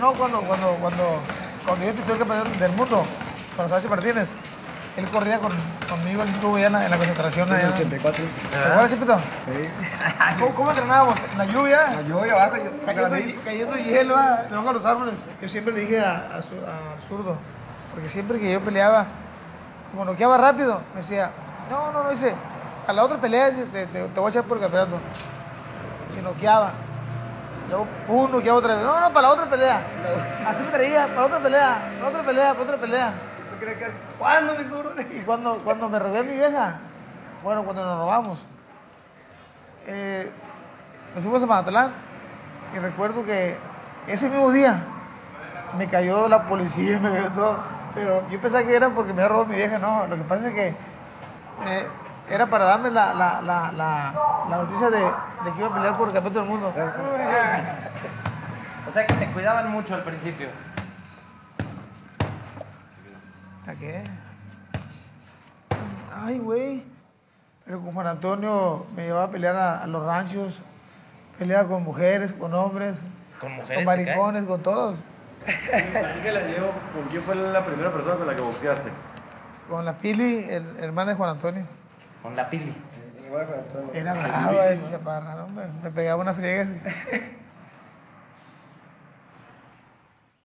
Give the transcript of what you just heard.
no, cuando, cuando, cuando, cuando yo pité el campeón del mundo, con Sánchez Martínez, él corría con, conmigo, él estuvo allá en la, en la concentración. En allá. el 84. ¿Te acuerdas, Chipito? Sí. ¿Cómo, cómo entrenábamos? ¿En la lluvia? Yo voy abajo, Cayendo, cayendo hielo ah, debajo de los árboles. Yo siempre le dije a- a su- al zurdo, porque siempre que yo peleaba, como noqueaba rápido, me decía, no, no, no, dice, a la otra pelea te, te- te voy a echar por el campeonato. Y noqueaba. Luego, pum, noqueaba otra vez. No, no, para la otra pelea. Así me traía, para la otra pelea, para la otra pelea, para otra pelea. ¿Cuándo, mi zurdo? Y cuando, cuando me robé a mi vieja, bueno, cuando nos robamos, eh, nos fuimos a Mazatlán y recuerdo que ese mismo día me cayó la policía, me cayó todo. Pero yo pensaba que era porque me había robado mi vieja, no. Lo que pasa es que me- era para darme la, la, la, la, la noticia de, de que iba a pelear por el campeonato del mundo. O sea que te cuidaban mucho al principio. ¿A qué? Ay, güey. Pero con Juan Antonio me llevaba a pelear a, a los ranchos. Peleaba con mujeres, con hombres, Con con mujeres. te maricones, con todos. Diego, ¿con quién fue la primera persona con la que boxeaste? Con la Pili, el, hermana de Juan Antonio. Con la pili. Era brava esa chaparra, ¿no? Me, me pegaba una friega así.